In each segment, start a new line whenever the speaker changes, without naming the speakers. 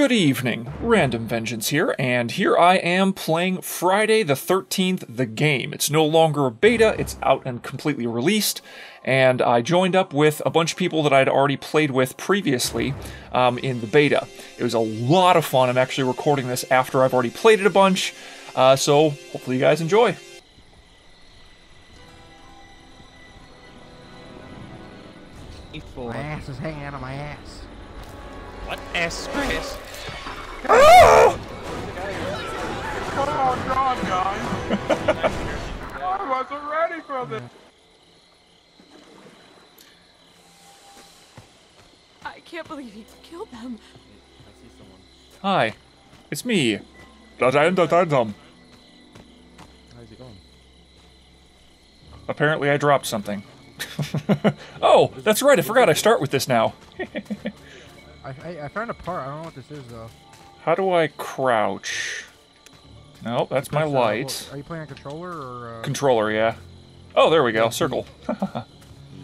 Good evening, Random Vengeance here, and here I am playing Friday the 13th, the game. It's no longer a beta, it's out and completely released, and I joined up with a bunch of people that I'd already played with previously um, in the beta. It was a lot of fun. I'm actually recording this after I've already played it a bunch, uh, so hopefully you guys enjoy.
My ass is hanging out of my ass.
What? Ass Chris?
Come on, God, guys! I wasn't ready for this.
I can't believe you killed them.
Hi, it's me. Da-dum-da-dum-dum.
How's it going?
Apparently I dropped something. oh, that's right, I forgot I start with this now.
I, I, I found a part. I don't know what this is though.
How do I crouch? No, that's my
Press, uh,
light.
Are you playing a controller or? Uh,
Controller, yeah. Oh, there we go. Circle.
You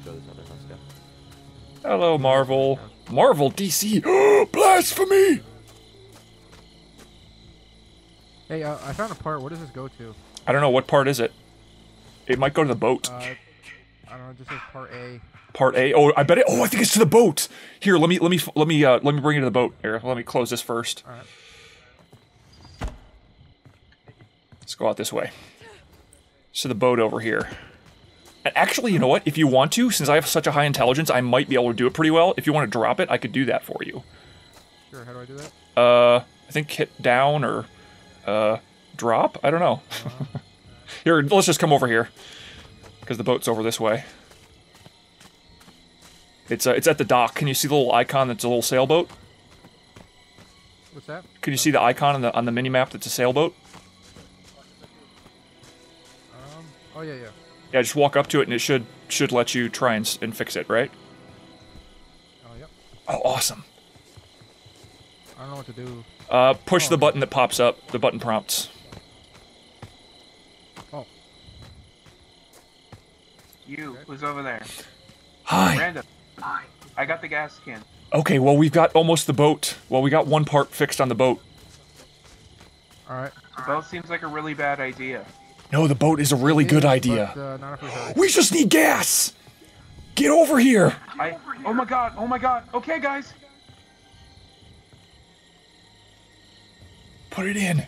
go this other house, go.
Hello, Marvel. Marvel DC. Blasphemy!
hey, uh, I found a part. What does this go to?
I don't know what part is it. It might go to the boat.
Uh, I don't know. It just says part A.
Part A. Oh, I bet it. Oh, I think it's to the boat. Here, let me let me let me uh let me bring it to the boat. Here, let me close this first.
All right.
Let's go out this way. So the boat over here. And actually, you know what? If you want to, since I have such a high intelligence, I might be able to do it pretty well. If you want to drop it, I could do that for you.
Sure. How do I do that?
Uh, I think hit down or uh drop. I don't know. here, let's just come over here because the boat's over this way. It's uh, it's at the dock. Can you see the little icon that's a little sailboat?
What's that?
Can you see the icon on the on the mini map that's a sailboat?
Um. Oh yeah, yeah.
Yeah, just walk up to it and it should should let you try and, and fix it, right?
Oh yep.
Oh, awesome.
I don't know what to do.
Uh, push
Oh.
the button that pops up. The button prompts.
Oh.
You, who's over there?
Hi.
Random. I got the gas can.
Okay, well we've got almost the boat. Well, we got one part fixed on the boat.
All right.
The boat seems like a really bad idea.
No, the boat is a really good
But,
idea.
uh, we.
We just need gas. Get over here.
I. Oh my god, oh my god. Okay, guys.
Put it in.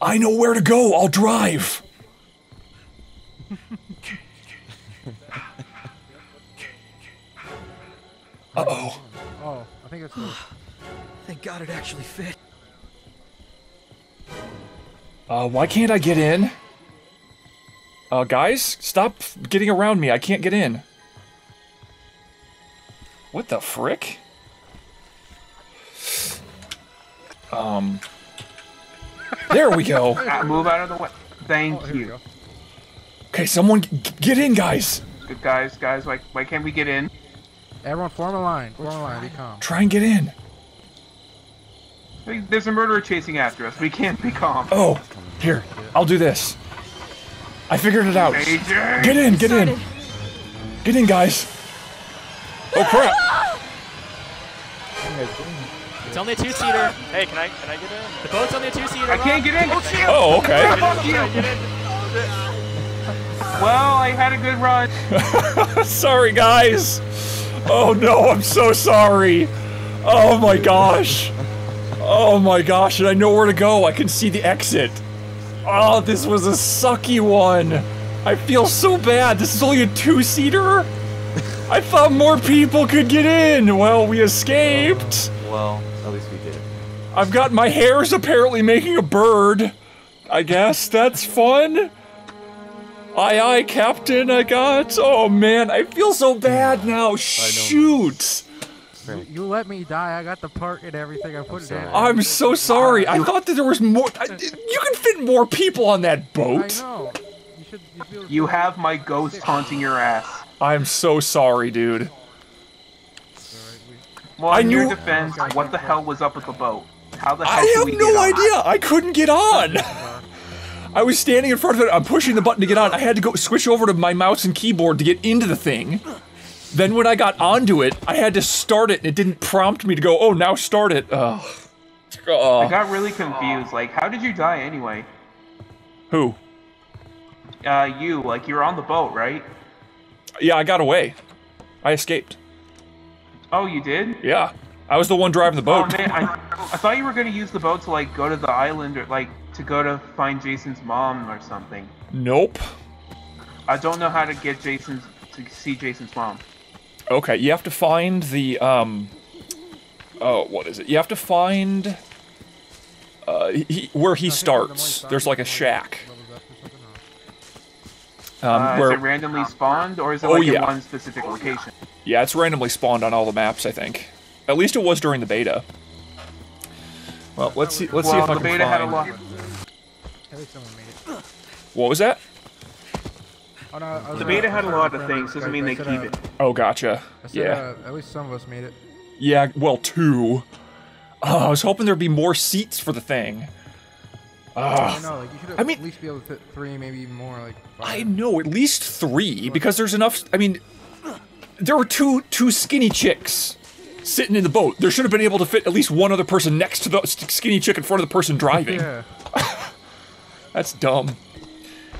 I know where to go. I'll drive. Uh oh.
Oh, I think it's. the-
Thank God it actually fit.
Uh, why can't I get in? Uh, guys, stop getting around me. I can't get in. What the frick? Um. There we go.
Move out of the way. Thank
Oh,
you.
Okay, someone g- get in, guys.
Good guys, guys, why, why can't we get in?
Everyone, form a line. Form a line. Be calm.
Try and get in.
There's a murderer chasing after us. We can't be calm.
Oh, here. I'll do this. I figured it out.
Major!
Get in, get in. Get in, guys. Oh crap.
It's only a two-seater. Hey, can I can I get in? The boat's only a two-seater.
I can't get in! Oh, shit!
Oh, okay.
Well, I had a good run.
sorry, guys. Oh no, I'm so sorry. Oh my gosh. Oh my gosh, and I know where to go. I can see the exit. Oh, this was a sucky one. I feel so bad. This is only a two-seater. I thought more people could get in. Well, we escaped.
Well, at least we did.
I've got my hairs apparently making a bird. I guess that's fun. Aye, aye, Captain, I got. Oh man, I feel so bad now. Shoot.
You, you let me die. I got the part and everything. I put it in.
I'm so sorry. I thought that there was more. I, you can fit more people on that boat.
I
boat.
know. You should. You, should be able to
You have my ghost haunting your ass.
I'm so sorry, dude.
Alright, we-
Well,
I
in your
knew-
defense, what the hell was up with the boat? How the hell
I
did
have
we get
no
on?
idea. I couldn't get on. I was standing in front of it. I'm pushing the button to get on. I had to go switch over to my mouse and keyboard to get into the thing. Then when I got onto it, I had to start it, and it didn't prompt me to go, oh, now start it. Ugh.
I got really confused. Like, how did you die anyway?
Who?
Uh, you, like, you were on the boat, right?
Yeah, I got away. I escaped.
Oh, you did?
Yeah. I was the one driving the boat.
Oh man, I, I thought you were gonna use the boat to like go to the island or like to go to find Jason's mom or something.
nope.
I don't know how to get Jason's to see Jason's mom.
Okay, you have to find the um. Oh, what is it? You have to find. Uh, he, where he starts. There's like a shack. Um,
Uh,
where
is it randomly spawned or is it
Oh,
like
yeah.
in one specific location?
yeah, it's randomly spawned on all the maps. I think. At least it was during the beta. Well, let's see. Let's see if I
the
can
beta had a
find. What was that?
Oh, no, was,
The
uh,
beta had a
I
lot of things. Doesn't mean
I
they keep
uh,
it.
Oh, gotcha.
I said,
Yeah.
uh, at least some of us made it.
Yeah. Well, two. Oh, I was hoping there'd be more seats for the thing.
I know, like you should
I mean-
at least be able to fit three, maybe even more. Like
I know at least three because there's enough. I mean, there were two two skinny chicks sitting in the boat. There should have been able to fit at least one other person next to the skinny chick in front of the person driving.
Yeah.
That's dumb.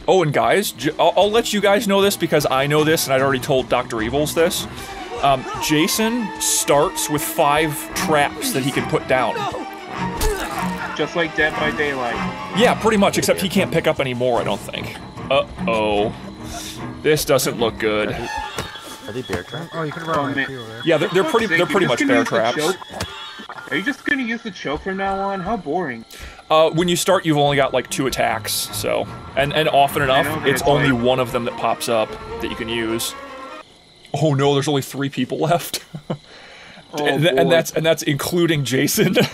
Oh, and guys, j- I'll, I'll let you guys know this because I know this, and I'd already told Doctor Evils this. Um, Jason starts with five traps that he can put down.
Just like Dead by Daylight.
Yeah, pretty much, except he can't pick up any more, I don't think. Uh-oh. This doesn't look good.
Are they bear traps?
Oh, you could
Oh,
run
man.
my field there.
Yeah, they're, they're pretty they're pretty much bear
use the
traps.
Are you just gonna use the choke from now on? How boring.
Uh, when you start, you've only got like two attacks, so and and often enough, it's
it's
only
like-
one of them that pops up that you can use. Oh no, there's only three people left,
Oh,
and, th- and that's and that's including Jason.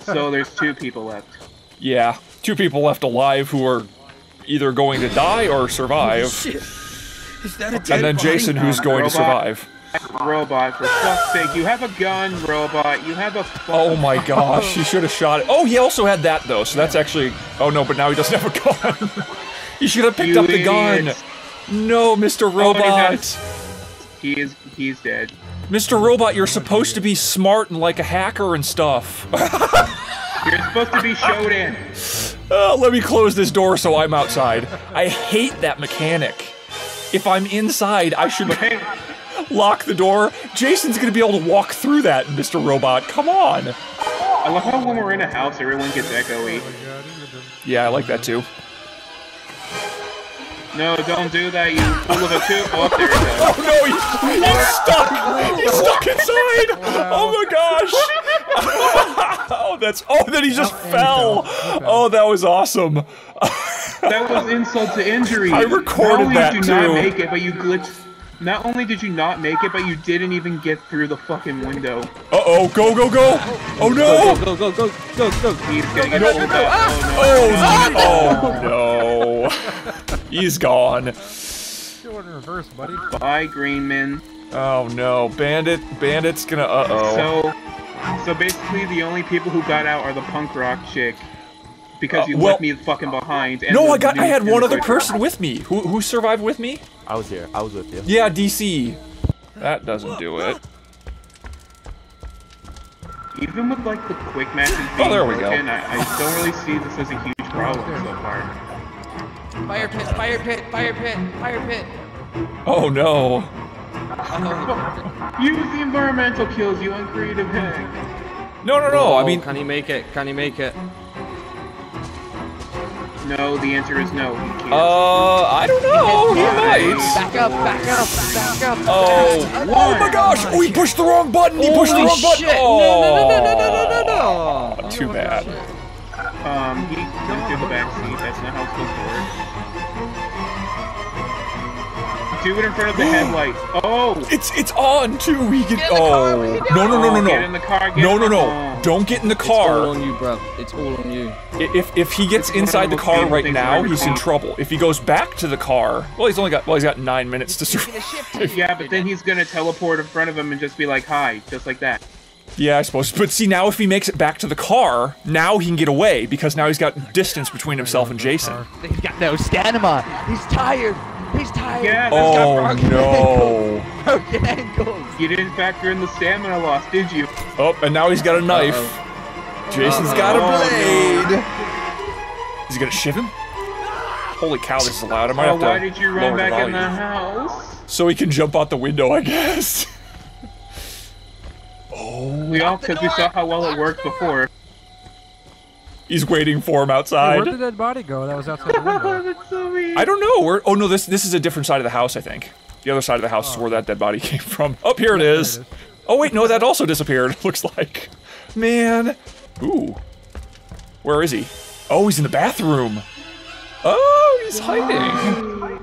so there's two people left.
yeah, two people left alive who are either going to die or survive,
Shit. Is that a dead
and then? Jason who's going to survive.
Robot, for fuck's sake, you have a gun, robot. You have a.
Oh my gosh, he should have shot it. Oh, he also had that though, so that's actually. Oh no, but now he doesn't have a gun. he should have picked
You
up the gun. No, Mr.
Oh, he
Robot.
has- He is. He's dead.
Mr. Robot, you're supposed to be smart and like a hacker and stuff.
You're supposed to be Shodan.
Uh, let me close this door so I'm outside. I hate that mechanic. If I'm inside, I should lock the door. Jason's gonna be able to walk through that, Mr. Robot. Come on.
I love how when we're in a house, everyone gets echoey.
Yeah, I like that too.
No, don't do that, you fool of a coot. Oh, there you go.
Oh no, he, he's stuck! He's stuck inside! Oh my gosh! oh, that's. Oh, then he just
Oh,
fell!
fell. He fell.
Oh, that was awesome.
That was insult to injury.
I recorded
not only
that
did you
too.
not make it, but you glitched. Not only did you not make it, but you didn't even get through the fucking window.
Uh oh, go, go, go! Oh no!
Go, go, go, go, go.
He's gonna get pulled up. Oh no.
Oh, oh no. He's gone.
Do in reverse, buddy.
Bye, Greenman.
Oh no. Bandit, Bandit's gonna. Uh oh.
So, so basically, the only people who got out are the punk rock chick, because
Uh,
you
well-
left me fucking behind. And
No, I got. I had one other person with me. Who who survived with me?
I was here. I was with you.
Yeah, DC. That doesn't do it.
Even with like the quick matches being
Oh, there we go.
I, I don't really see this as a huge problem so far.
Fire pit, fire pit, fire pit, fire pit.
Oh no.
Use the environmental kills, you uncreative hag.
No, no, no. I
Oh,
mean,
can he make it? Can he make it?
No, the answer is no. He.
Uh, I don't know. He might.
Back up, back up, back up.
Oh, back up. oh my gosh! Oh, he pushed the wrong button. He pushed the wrong
shit. button.
Oh.
No, no, no, no, no, no, no, no. Oh,
too bad.
Um, he went through the backseat. That's not how it's supposed. Do it in front of the headlight. Oh!
It's it's on too. We can.
Get oh! Car,
we
can
no no no no no!
Get in the car. Get
no no no! Don't get in the car.
It's all on you, bro. It's all on you.
I- If if he gets inside the
the
car right now, he's in trouble. If he goes back to the car, well, he's only got well, he's got nine minutes to survive.
Yeah, but then he's gonna teleport in front of him and just be like, "Hi," just like that.
Yeah, I suppose. But see, now if he makes it back to the car, now he can get away because now he's got distance between himself and Jason.
He's got no stamina. He's tired. He's tired.
Yeah, that's
Oh
got
no.
Broken ankles.
You didn't factor in the stamina loss, did you?
Oh, and now he's got a knife. Jason's got a
Uh-oh.
blade. Is he gonna shiv him? Holy cow, this is loud. I might
Oh,
have to
why did you run
lower the
back in the
volume.
house?
So he can jump out the window, I guess. Oh.
We all, because we saw how well it worked before.
He's waiting for him
Hey,
outside.
where did that body go? That was outside the window.
That's so mean.
I don't know. Where? Oh no, this this is a different side of the house. I think the other side of the house is oh. where that dead body came from. Up here it is.
it is.
Oh wait, no, that also disappeared. Looks like. Man. Ooh. Where is he? Oh, he's in the bathroom. Oh, he's hiding.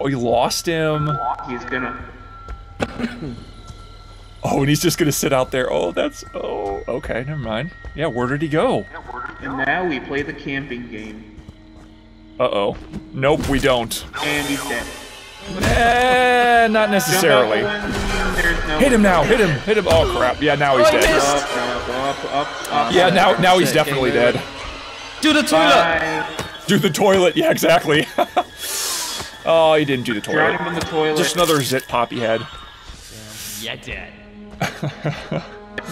Oh, you lost him.
He's gonna.
Oh, and he's just gonna sit out there. Oh, that's. Oh, okay, never mind. Yeah, where did he go?
And now we play the camping game.
Uh oh. Nope, we don't.
And he's dead.
Eh, not necessarily.
The no
Hit him now, hit him, hit him. Oh crap, yeah, now he's
Oh,
dead.
Up, up, up, up.
Yeah, now now he's definitely dead.
Do the toilet.
Bye.
Do the toilet, yeah, exactly. oh, he didn't do the
Drown him
toilet.
in the toilet.
Just another zit pop he had.
Yeah, dead.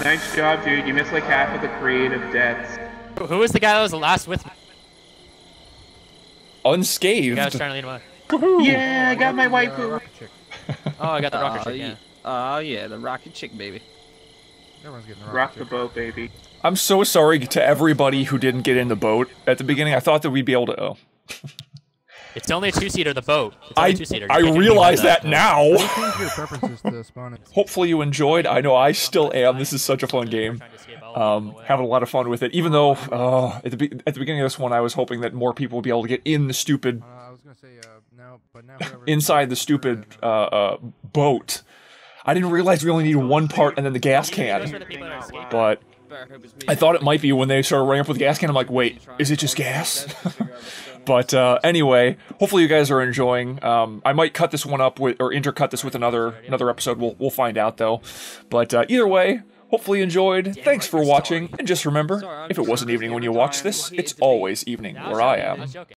Nice job, dude. You missed like half of the creative deaths.
Who- Who was the guy that was the last with me? The guy was
Unscathed.
trying to lead him on.
Yeah, I got my waifu.
Oh, I got the rocket ship, uh, yeah.
Oh yeah, the rocket chick baby.
Everyone's getting a rocket
Rock the
chick.
boat, baby.
I'm so sorry to everybody who didn't get in the boat at the beginning. I thought that we'd be able to. Oh.
It's only a two-seater, the boat. It's only
I
a two-seater.
I
You can't do
realize
anything
that now.
Change your preferences to spawn in.
Hopefully you enjoyed. I know I still am. This is such a fun game.
Trying to escape all
Um, having a lot of fun with it. Even though uh, at the be- at the beginning of this one, I was hoping that more people would be able to get in the stupid
Uh, I was gonna say uh, no, but now
inside the stupid uh, uh, boat. I didn't realize we only needed one part and then the gas can.
the people that escaped.
But I thought it might be when they started running up with the gas can. I'm like, wait, is it just gas? but uh, anyway, hopefully you guys are enjoying. Um, I might cut this one up with or intercut this with another another episode. We'll we'll find out though. But uh, either way, hopefully you enjoyed. Thanks for watching, and just remember, if it wasn't evening when you watched this, it's always evening where I am.